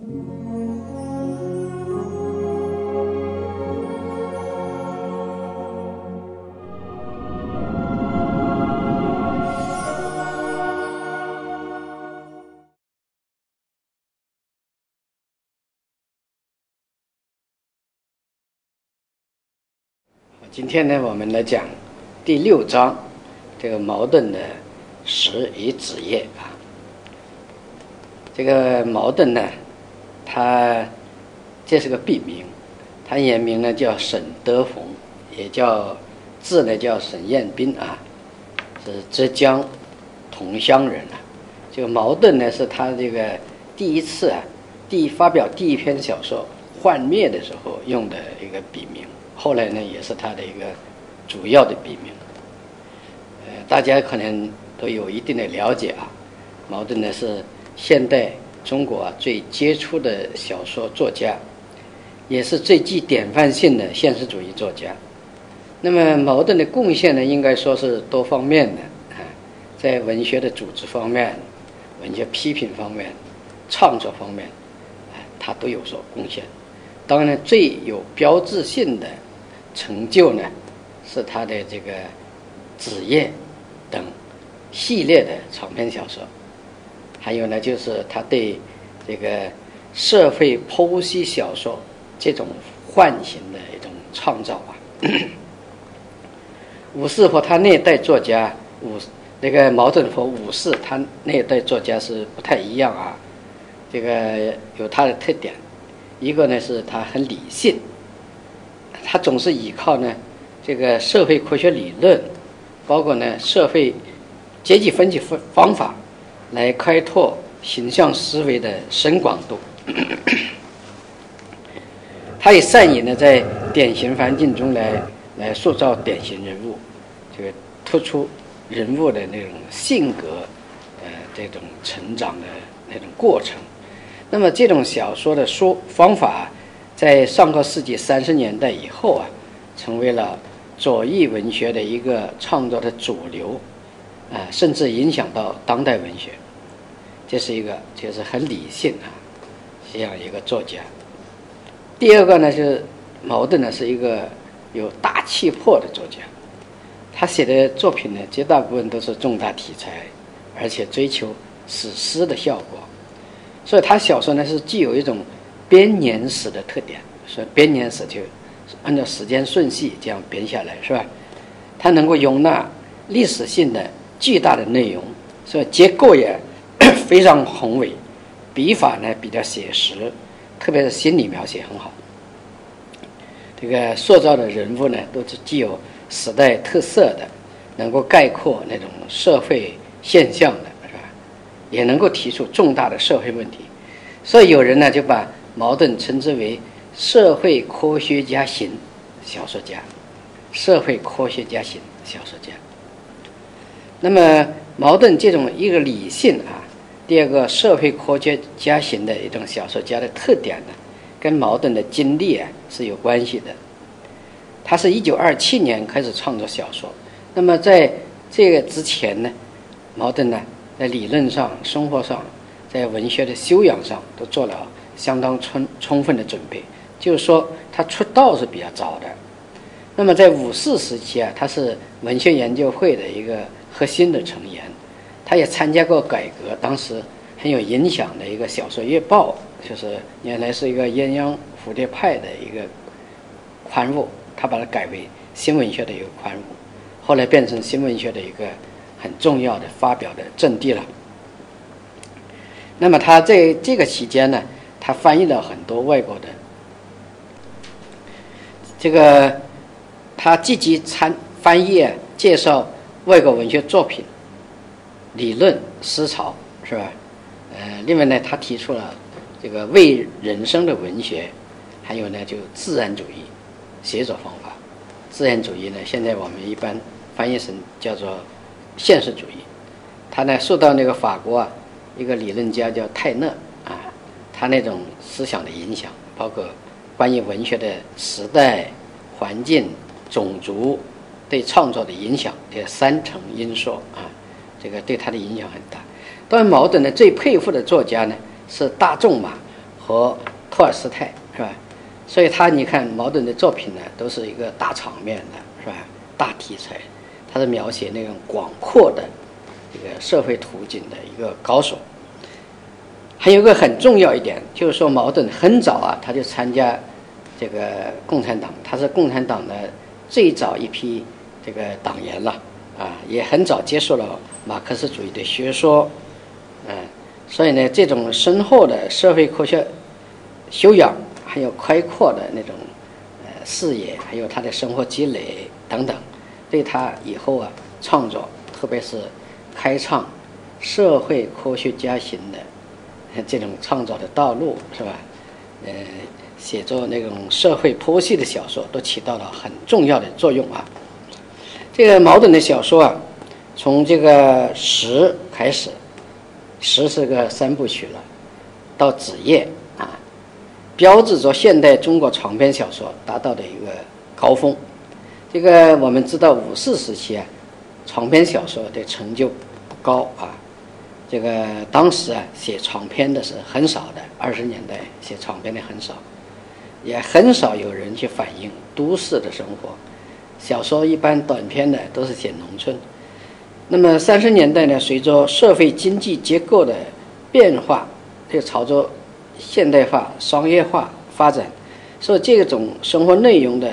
今天呢，我们来讲第六章这个矛盾的时与子业啊。这个矛盾呢，他这是个笔名，他原名呢叫沈德宏，也叫字呢叫沈彦斌啊，是浙江桐乡人啊。这个矛盾呢，是他这个第一次啊，第发表第一篇小说《幻灭》的时候用的一个笔名。后来呢，也是他的一个主要的笔名。呃，大家可能都有一定的了解啊。茅盾呢是现代中国最杰出的小说作家，也是最具典范性的现实主义作家。那么茅盾的贡献呢，应该说是多方面的啊，在文学的组织方面、文学批评方面、创作方面，啊，他都有所贡献。当然，最有标志性的。成就呢，是他的这个《子夜》等系列的长篇小说，还有呢，就是他对这个社会剖析小说这种唤醒的一种创造啊。武士和他那一代作家，武那个茅盾和武士他那一代作家是不太一样啊。这个有他的特点，一个呢是他很理性。他总是依靠呢，这个社会科学理论，包括呢社会阶级分析方方法，来开拓形象思维的深广度。他也善于呢在典型环境中来来塑造典型人物，这个突出人物的那种性格，呃，这种成长的那种过程。那么这种小说的说方法。在上个世纪三十年代以后啊，成为了左翼文学的一个创作的主流，啊，甚至影响到当代文学。这是一个就是很理性啊，这样一个作家。第二个呢，就是茅盾呢，是一个有大气魄的作家。他写的作品呢，绝大部分都是重大题材，而且追求史诗的效果，所以他小说呢是具有一种。编年史的特点，所以编年史就按照时间顺序这样编下来，是吧？它能够容纳历史性的巨大的内容，所以结构也 非常宏伟，笔法呢比较写实，特别是心理描写很好。这个塑造的人物呢都是具有时代特色的，能够概括那种社会现象的，是吧？也能够提出重大的社会问题，所以有人呢就把。矛盾称之为社会科学家型小说家，社会科学家型小说家。那么茅盾这种一个理性啊，第二个社会科学家型的一种小说家的特点呢，跟茅盾的经历啊是有关系的。他是一九二七年开始创作小说，那么在这个之前呢，茅盾呢在理论上、生活上、在文学的修养上都做了。相当充充分的准备，就是说他出道是比较早的。那么在五四时期啊，他是文学研究会的一个核心的成员，他也参加过改革，当时很有影响的一个小说月报，就是原来是一个鸳鸯蝴蝶派的一个刊物，他把它改为新文学的一个刊物，后来变成新文学的一个很重要的发表的阵地了。那么他在这个期间呢？他翻译了很多外国的，这个他积极参翻译介绍外国文学作品、理论思潮，是吧？呃，另外呢，他提出了这个为人生的文学，还有呢，就自然主义写作方法。自然主义呢，现在我们一般翻译成叫做现实主义。他呢，受到那个法国啊一个理论家叫泰勒啊。他那种思想的影响，包括关于文学的时代、环境、种族对创作的影响这三层因素啊，这个对他的影响很大。当然，茅盾呢最佩服的作家呢是大仲马和托尔斯泰，是吧？所以他你看茅盾的作品呢，都是一个大场面的，是吧？大题材，他是描写那种广阔的这个社会图景的一个高手。还有个很重要一点，就是说矛盾很早啊，他就参加这个共产党，他是共产党的最早一批这个党员了啊，也很早接受了马克思主义的学说，嗯，所以呢，这种深厚的社会科学修养。还有开阔的那种呃视野，还有他的生活积累等等，对他以后啊创作，特别是开创社会科学家型的 这种创作的道路，是吧？呃，写作那种社会剖析的小说，都起到了很重要的作用啊。这个茅盾的小说啊，从这个《十》开始，《十》是个三部曲了，到《子夜》。啊标志着现代中国长篇小说达到的一个高峰。这个我们知道，五四时期啊，长篇小说的成就不高啊。这个当时啊，写长篇的是很少的，二十年代写长篇的很少，也很少有人去反映都市的生活。小说一般短篇的都是写农村。那么三十年代呢，随着社会经济结构的变化，这个朝着。现代化、商业化发展，所以这种生活内容的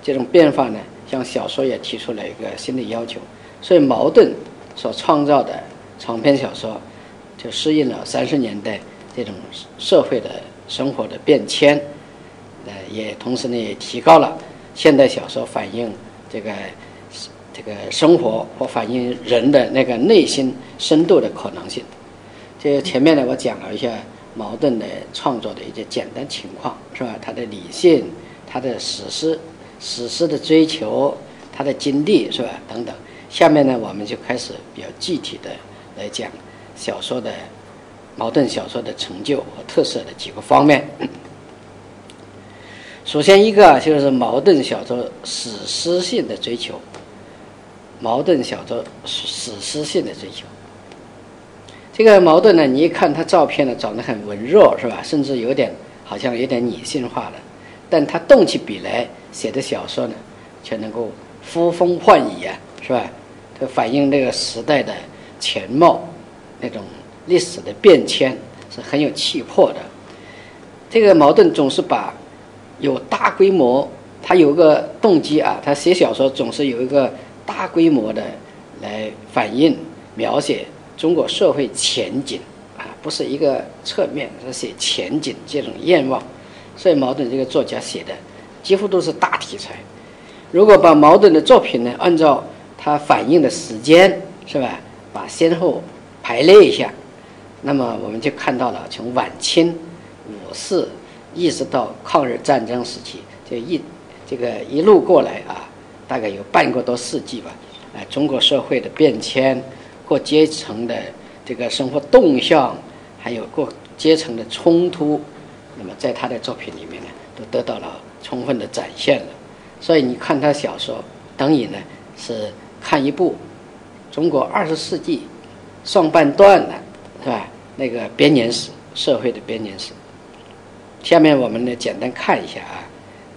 这种变化呢，向小说也提出了一个新的要求。所以矛盾所创造的长篇小说，就适应了三十年代这种社会的生活的变迁，呃，也同时呢也提高了现代小说反映这个这个生活或反映人的那个内心深度的可能性。这前面呢我讲了一下。矛盾的创作的一些简单情况是吧？他的理性，他的史诗，史诗的追求，他的经历是吧？等等。下面呢，我们就开始比较具体的来讲小说的矛盾小说的成就和特色的几个方面。首先一个就是矛盾小说史诗性的追求，矛盾小说史诗性的追求。这个矛盾呢，你一看他照片呢，长得很文弱，是吧？甚至有点好像有点女性化了。但他动起笔来写的小说呢，却能够呼风唤雨啊，是吧？它反映那个时代的全貌，那种历史的变迁是很有气魄的。这个矛盾总是把有大规模，他有个动机啊，他写小说总是有一个大规模的来反映描写。中国社会前景啊，不是一个侧面，是写前景这种愿望。所以茅盾这个作家写的几乎都是大题材。如果把矛盾的作品呢，按照他反映的时间，是吧？把先后排列一下，那么我们就看到了从晚清、五四一直到抗日战争时期，这一这个一路过来啊，大概有半个多世纪吧。哎，中国社会的变迁。各阶层的这个生活动向，还有各阶层的冲突，那么在他的作品里面呢，都得到了充分的展现了。所以你看他小说，等于呢是看一部中国二十世纪上半段的，是吧？那个编年史，社会的编年史。下面我们呢简单看一下啊，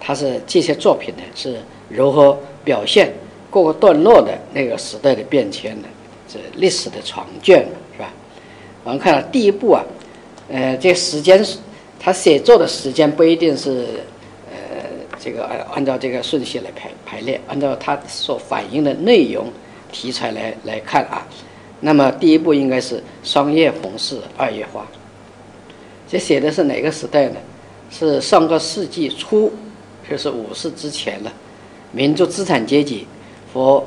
他是这些作品呢是如何表现各个段落的那个时代的变迁的。是历史的长卷，是吧？我们看第一步啊，呃，这时间他写作的时间不一定是呃这个按按照这个顺序来排排列，按照他所反映的内容题材来来看啊。那么第一步应该是霜叶红似二月花，这写的是哪个时代呢？是上个世纪初，就是五四之前了，民族资产阶级和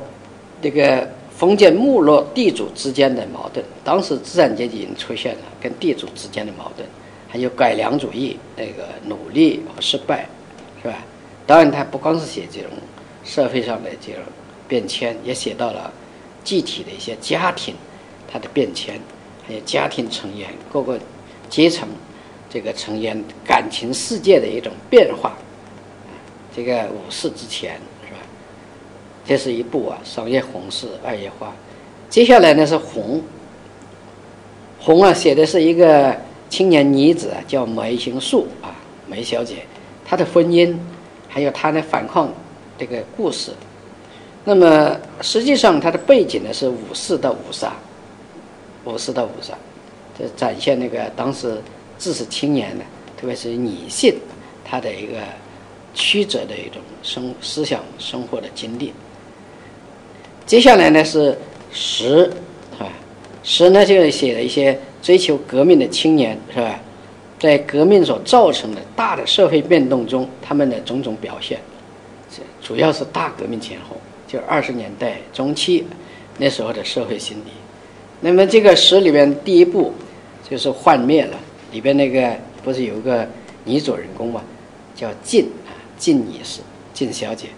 这个。封建没落地主之间的矛盾，当时资产阶级已经出现了跟地主之间的矛盾，还有改良主义那个努力和失败，是吧？当然，他不光是写这种社会上的这种变迁，也写到了具体的一些家庭它的变迁，还有家庭成员各个阶层这个成员感情世界的一种变化。这个五四之前是吧。这是一部啊，商业红事二月花。接下来呢是红，红啊写的是一个青年女子啊，叫梅行素啊，梅小姐，她的婚姻，还有她的反抗这个故事。那么实际上，它的背景呢是五四到五三，五四到五三，这展现那个当时知识青年呢，特别是女性，她的一个曲折的一种生思想生活的经历。接下来呢是十，啊，十呢就写了一些追求革命的青年，是吧？在革命所造成的大的社会变动中，他们的种种表现，主要是大革命前后。就二十年代中期，那时候的社会心理。那么这个诗里边第一部就是幻灭了，里边那个不是有个女主人公嘛，叫静啊，静女士，静小姐，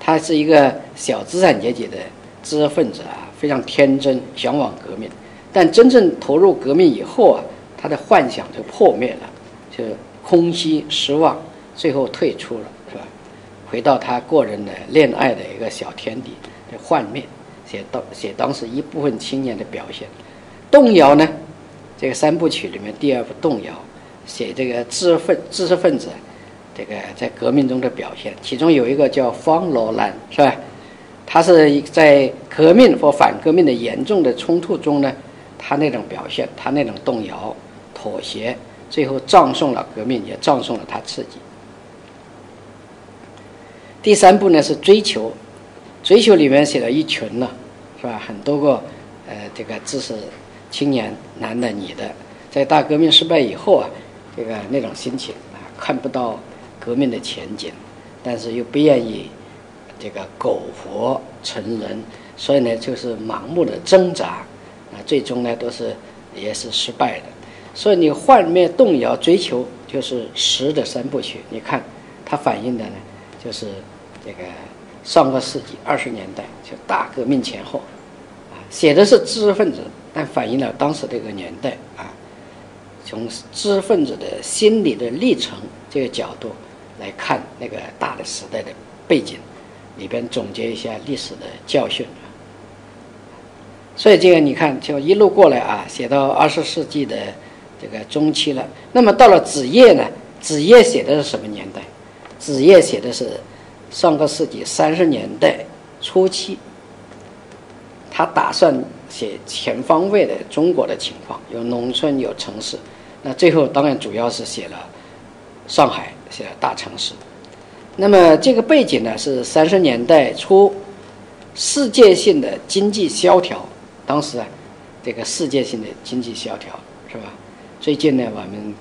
她是一个小资产阶级的知识分子啊，非常天真，向往革命。但真正投入革命以后啊，她的幻想就破灭了，就空虚失望，最后退出了。是吧回到他个人的恋爱的一个小天地的幻灭，写当写当时一部分青年的表现。动摇呢，这个三部曲里面第二部动摇，写这个知识分知识分子这个在革命中的表现。其中有一个叫方罗兰，是吧？他是在革命或反革命的严重的冲突中呢，他那种表现，他那种动摇、妥协，最后葬送了革命，也葬送了他自己。第三步呢是追求，追求里面写了一群呢，是吧？很多个呃，这个知识青年，男的、女的，在大革命失败以后啊，这个那种心情啊，看不到革命的前景，但是又不愿意这个苟活成人，所以呢，就是盲目的挣扎啊，最终呢都是也是失败的。所以你幻灭、动摇、追求，就是十的三部曲。你看它反映的呢，就是。这个上个世纪二十年代，就大革命前后，啊，写的是知识分子，但反映了当时这个年代啊，从知识分子的心理的历程这个角度来看那个大的时代的背景，里边总结一下历史的教训。所以这个你看，就一路过来啊，写到二十世纪的这个中期了。那么到了子夜呢？子夜写的是什么年代？子夜写的是。上个世纪三十年代初期，他打算写全方位的中国的情况，有农村有城市。那最后当然主要是写了上海，写了大城市。那么这个背景呢是三十年代初世界性的经济萧条，当时啊这个世界性的经济萧条是吧？最近呢我们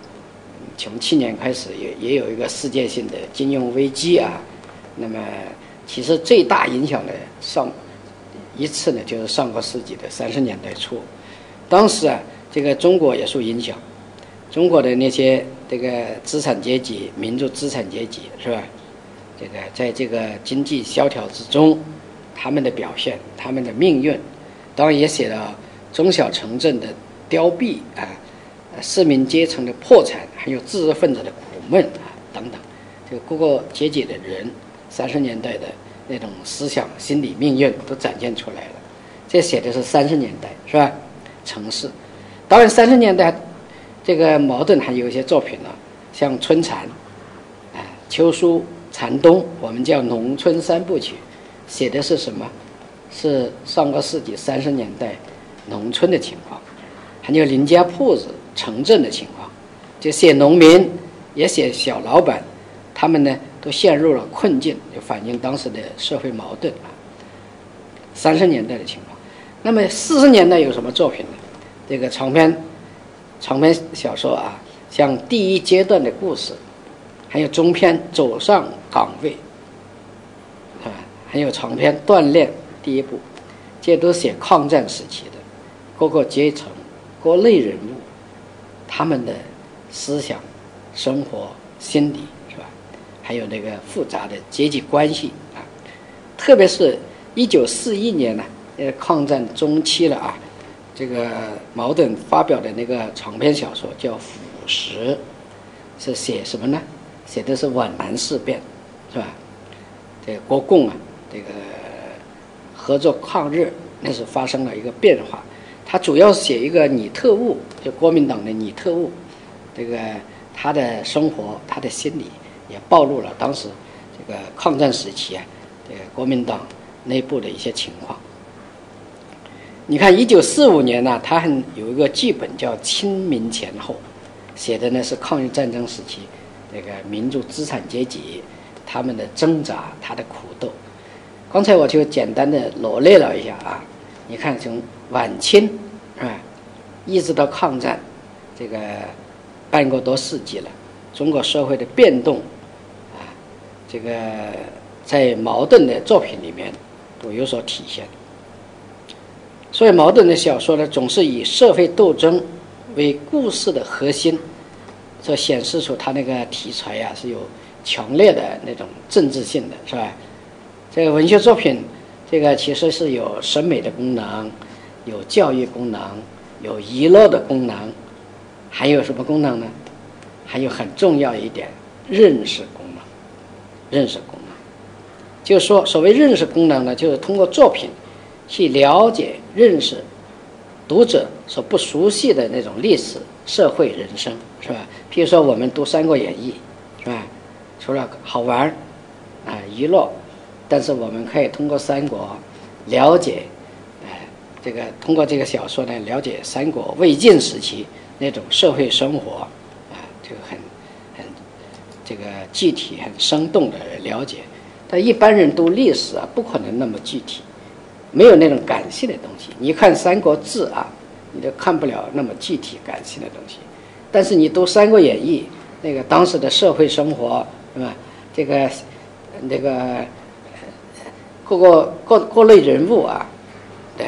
从去年开始也也有一个世界性的金融危机啊。那么，其实最大影响的上一次呢，就是上个世纪的三十年代初，当时啊，这个中国也受影响，中国的那些这个资产阶级、民族资产阶级是吧？这个在这个经济萧条之中，他们的表现、他们的命运，当然也写了中小城镇的凋敝啊，市民阶层的破产，还有知识分子的苦闷啊等等，这个各个阶级的人。三十年代的那种思想、心理、命运都展现出来了。这写的是三十年代，是吧？城市，当然三十年代这个矛盾还有一些作品呢，像《春蚕》、啊《秋书》、《蚕冬》，我们叫农村三部曲，写的是什么？是上个世纪三十年代农村的情况，还有邻家铺子、城镇的情况，就写农民，也写小老板，他们呢？都陷入了困境，就反映当时的社会矛盾啊。三十年代的情况，那么四十年代有什么作品呢？这个长篇长篇小说啊，像《第一阶段的故事》，还有中篇《走上岗位》，啊，还有长篇《锻炼》第一部，这都写抗战时期的各个阶层、各类人物，他们的思想、生活、心理。还有那个复杂的阶级关系啊，特别是一九四一年呢，呃，抗战中期了啊，这个茅盾发表的那个长篇小说叫《腐蚀》，是写什么呢？写的是皖南事变，是吧？这国共啊，这个合作抗日那是发生了一个变化。他主要写一个女特务，就国民党的女特务，这个她的生活、她的心理也暴露了当时这个抗战时期啊，这个国民党内部的一些情况。你看，一九四五年呢，他还有一个剧本叫《清明前后》，写的呢是抗日战争时期那个民族资产阶级他们的挣扎、他的苦斗。刚才我就简单的罗列了一下啊，你看从晚清啊，一直到抗战，这个半个多世纪了，中国社会的变动，这个在茅盾的作品里面都有所体现。所以，茅盾的小说呢，总是以社会斗争为故事的核心，这显示出他那个题材呀是有强烈的那种政治性的，是吧？这个文学作品，这个其实是有审美的功能，有教育功能，有娱乐的功能，还有什么功能呢？还有很重要一点，认识。认识功能，就是说，所谓认识功能呢，就是通过作品。去了解、认识读者所不熟悉的那种历史、社会、人生，是吧？譬如说，我们读《三国演义》，是吧？除了好玩儿啊、娱乐，但是我们可以通过三国了解，哎，这个通过这个小说呢，了解三国魏晋时期那种社会生活啊，这个很很这个具体、很生动的了解。但一般人读历史啊，不可能那么具体。没有那种感性的东西，你看《三国志》啊，你都看不了那么具体感性的东西。但是你读《三国演义》，那个当时的社会生活，是吧？这个那个各个各各类人物啊，对，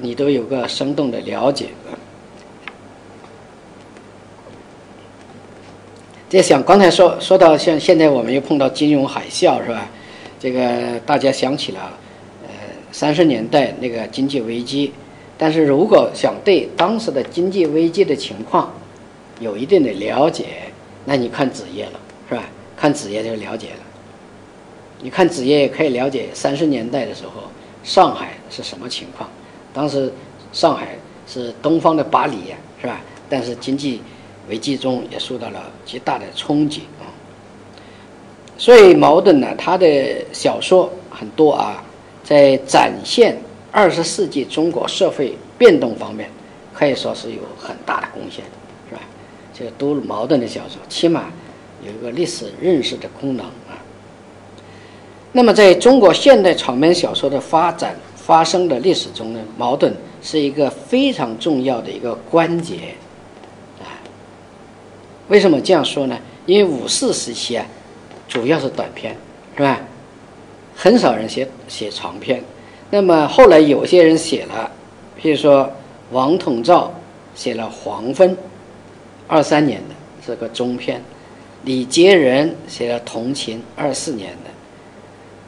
你都有个生动的了解。也想刚才说说到像现在我们又碰到金融海啸，是吧？这个大家想起了。呃三十年代那个经济危机，但是如果想对当时的经济危机的情况有一定的了解，那你看子夜了，是吧？看子夜就了解了。你看子夜也可以了解三十年代的时候上海是什么情况。当时上海是东方的巴黎，是吧？但是经济危机中也受到了极大的冲击啊。所以矛盾呢，他的小说很多啊。在展现二十世纪中国社会变动方面，可以说是有很大的贡献，是吧？这个读矛盾的小说，起码有一个历史认识的功能啊。那么，在中国现代长篇小说的发展发生的历史中呢，矛盾是一个非常重要的一个关节。为什么这样说呢？因为五四时期啊，主要是短篇，是吧？很少人写写长篇，那么后来有些人写了，譬如说王统照写了《黄昏》，二三年的这个中篇；李杰仁写了《同情》，二四年的；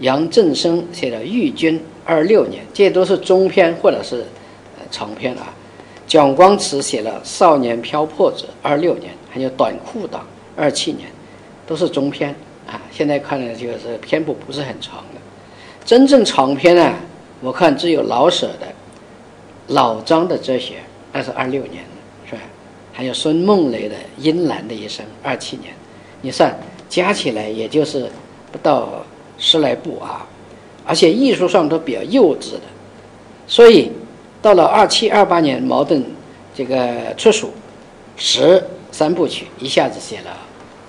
杨振声写了《玉军》，二六年，这都是中篇或者是长篇啊。蒋光慈写了《少年漂泊者》，二六年，还有《短裤党》，二七年，都是中篇啊。现在看来就是篇幅不是很长的。真正长篇呢，我看只有老舍的《老张的哲学》，那是二六年，是吧？还有孙梦雷的《阴兰的一生》，二七年。你算加起来也就是不到十来部啊，而且艺术上都比较幼稚的。所以到了二七二八年，矛盾这个出蜀十三部曲，一下子写了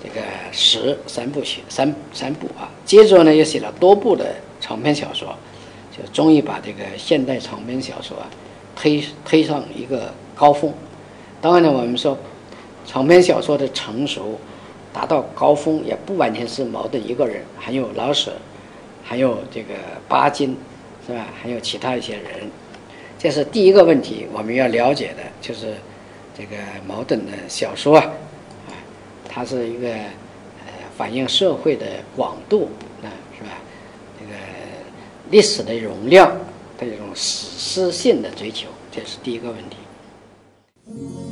这个十三部曲，三三部啊。接着呢，又写了多部的。长篇小说，就终于把这个现代长篇小说啊推推上一个高峰。当然呢，我们说长篇小说的成熟达到高峰，也不完全是茅盾一个人，还有老舍，还有这个巴金，是吧？还有其他一些人。这是第一个问题，我们要了解的就是这个矛盾的小说啊，啊，它是一个呃反映社会的广度啊，是吧？这个。历史的容量的这种史诗性的追求，这是第一个问题。